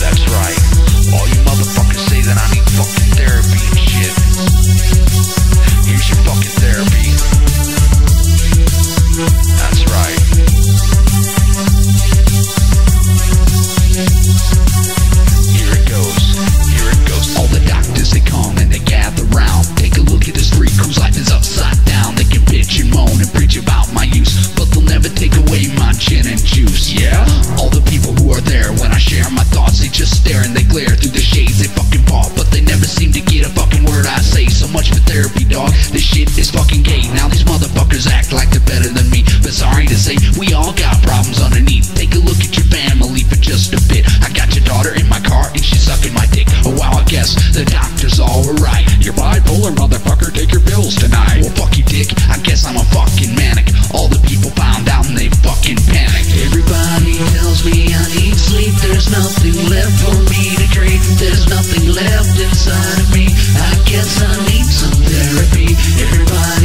That's right. All you motherfuckers say that I need fucking we all got problems underneath. Take a look at your family for just a bit. I got your daughter in my car and she's sucking my dick. Oh wow, I guess the doctor's alright. You're bipolar, motherfucker. Take your pills tonight. Well, fuck you, dick. I guess I'm a fucking manic. All the people found out and they fucking panicked. Everybody tells me I need sleep. There's nothing left for me to drink. There's nothing left inside of me. I guess I need some therapy. Everybody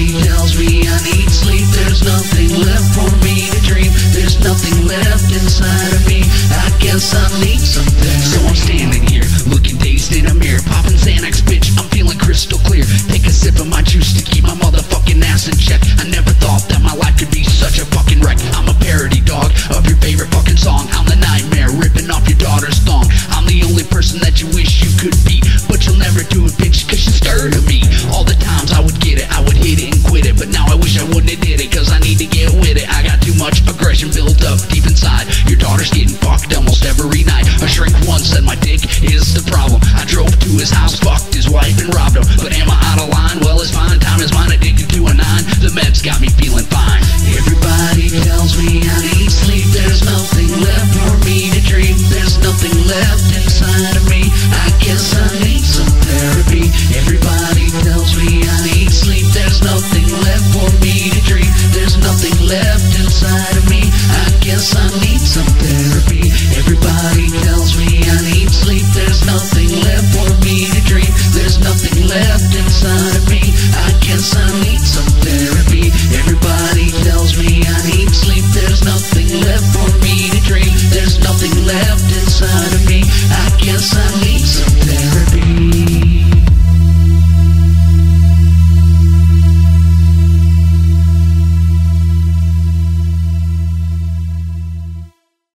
inside of me. I guess I need some therapy. So I'm standing here, looking dazed in a mirror, popping Xanax, bitch. I'm feeling crystal clear. Take a sip of my juice to keep my motherfucking ass in check. I never thought that my life could be such a fucking wreck. I'm a parody dog of your favorite fucking song. I'm the nightmare ripping off your daughter's thong. I'm the only person that you wish you could be, but you'll never do it, bitch, cause scared of me. All the times I would get it, I would hit it and quit it, but now I wish I wouldn't have did it, cause I left for me to dream. There's nothing left inside of me. I guess I need some therapy. Everybody tells me I need sleep. There's nothing left for me to dream. There's nothing left inside of me. I guess I need some therapy. Everybody tells me I need sleep. There's nothing left for me to dream. There's nothing left inside of me. I guess I need some